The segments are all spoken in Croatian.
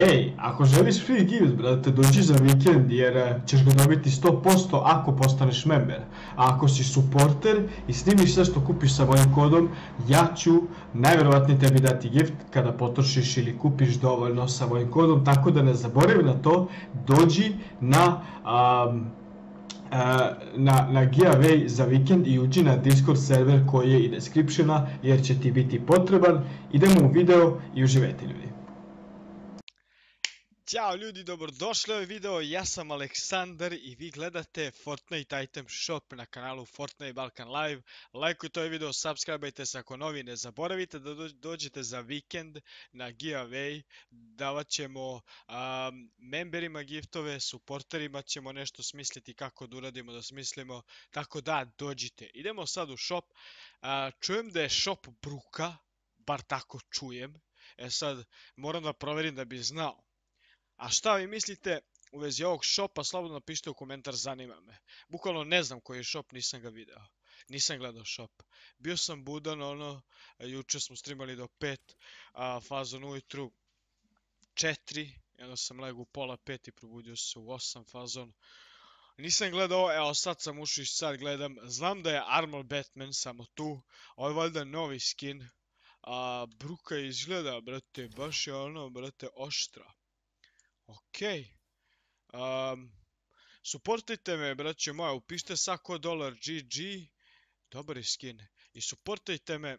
Ej, ako želiš free gift, brate, dođi za vikend jer eh, ćeš ga dobiti 100% ako postaneš member. A ako si supporter i snimiš sve što kupiš sa mojim kodom, ja ću najvjerovatnije tebi dati gift kada potrošiš ili kupiš dovoljno sa mojim kodom, tako da ne zaboravi na to, dođi na... Um, na, na giveaway za vikend i uđi na Discord server koji je i descriptiona jer će ti biti potreban. Idemo u video i uživajte ljudi. Ćao ljudi, dobrodošli u ovaj video, ja sam Aleksandar i vi gledate Fortnite Item Shop na kanalu Fortnite Balkan Live. Lajkujte ovaj video, subscribeajte se ako novi, ne zaboravite da dođete za vikend na giveaway. Davat ćemo memberima giftove, supporterima ćemo nešto smisliti kako da uradimo da smislimo. Tako da, dođite. Idemo sad u shop. čujem da je shop bruka, bar tako čujem. E sad, moram da proverim da bi znao. A šta vi mislite u vezi ovog shopa, slobodno napišite u komentar, zanima me. Bukvalno ne znam koji je shop, nisam ga video. Nisam gledao shop. Bio sam budan, ono, juče smo streamali do 5, a fazon ujutru 4, i onda sam legu u pola 5 i probudio se u 8 fazon. Nisam gledao, evo sad sam ušao i sad gledam. Znam da je Armor Batman samo tu. Ovo je valjda novi skin. A bruka izgleda, brate, baš je ono, brate, oštra. Ok. Um, suportajte me, braće moja, upište sako dolar GG. Dobar skin. I suportajte me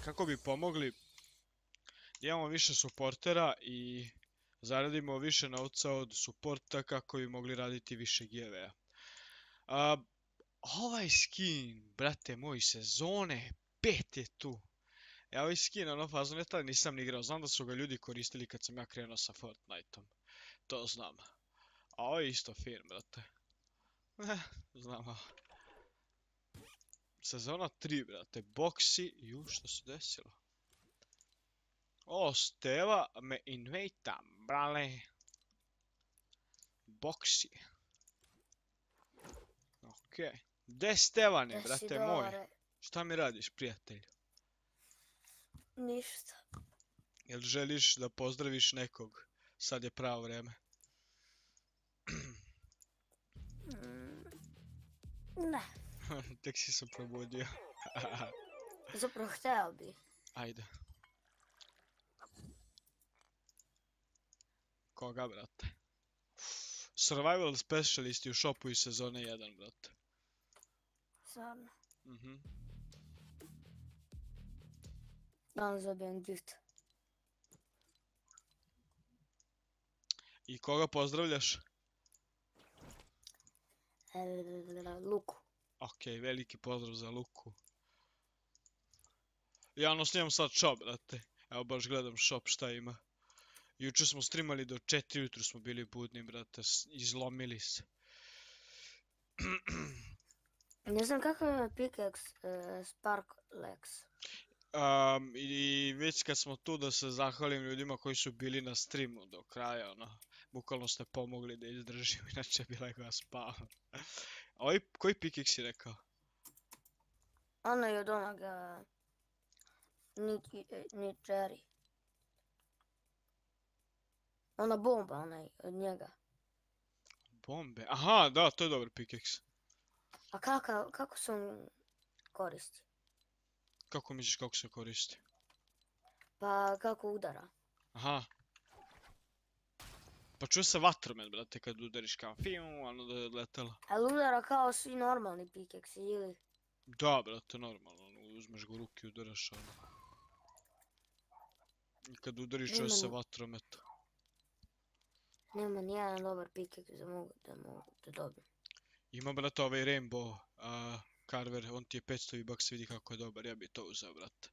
kako bi pomogli imamo više suportera i zaradimo više novca od suporta kako bi mogli raditi više giveaway ovaj skin, brate moj, sezone 5 je tu. Ja ovaj skin, ono fazoneta nisam ni igrao. Znam da su ga ljudi koristili kad sam ja krenuo sa Fortniteom. To znam. A ovo je isto fin, brate. Eh, znam. Sezona 3, brate. Boksi. Ju, što se desilo? O, Steva me invejta, brale. Boksi. Okej. Gde Stevane, brate moj? Šta mi radiš, prijatelju? Ništa. Jel želiš da pozdraviš nekog? Sad je pravo vreme. Mm, ne. Tek si se probudio. Zapravo hteo bi. Ajde. Koga, brate? Survival specialisti u shopu iz sezone 1, brate. Stvarno? Mhm. Zabijem gift. I koga pozdravljaš? Luku. Ok, veliki pozdrav za Luku. Ja ono snimam sad shop, brate. Evo baš gledam shop šta ima. Juče smo streamali do 4 jutru smo bili budni, brate. Izlomili se. Ne znam kakav je pickaxe uh, Sparklex. Um, I već kad smo tu da se zahvalim ljudima koji su bili na streamu do kraja, ono, bukvalno ste pomogli da izdržim, inače bi legao spavam. A ovaj, koji pikik si rekao? Ono je od onoga... Niki, Ničeri. Ona bomba, onaj, od njega. Bombe? Aha, da, to je dobar pickaxe. A kako, kako se on koristi? Kako misliš kako se koristi? Pa kako udara. Aha. Pa čuje se vatromet, brate, kad udariš kao fiu, ono da je letela. Ali udara kao svi normalni pikeksi, ili? Da, brate, normalno, ono, uzmeš ga u ruke i udaraš, ono. I kad udariš čuje se vatromet. Nema nijedan dobar pikeks da mogu da, mogu da dobijem. Ima, brate, ovaj Rainbow, uh, Carver, on ti je 500 V-Bucks, vidi kako je dobar, ja bi to uzeo, brate.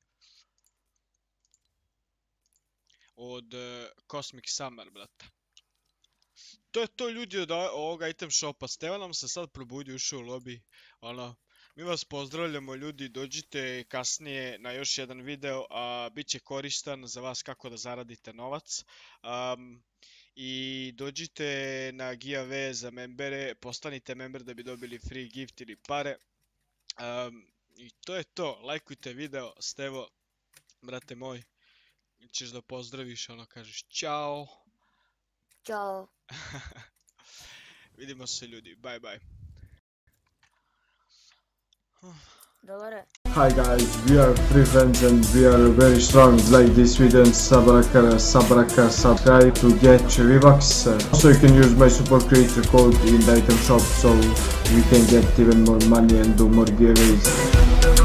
Od uh, Cosmic Summer, brate. To je to ljudi od ovog item shopa. Stevan nam se sad probudio, ušao u lobby. Ono, mi vas pozdravljamo ljudi, dođite kasnije na još jedan video, a bit će koristan za vas kako da zaradite novac. Um, I dođite na giveaway za membere, postanite member da bi dobili free gift ili pare. I to je to, lajkujte video, Stevo, brate moj, ćeš da pozdraviš, ono kažeš čao. Ćao. Vidimo se ljudi, bye bye. Dobar Hi guys, we are friends and we are very strong. Like this video and sabraka, sabraka, subscribe to get V-Bucks. Also you can use my super creator code in the item shop so we can get even more money and do more giveaways.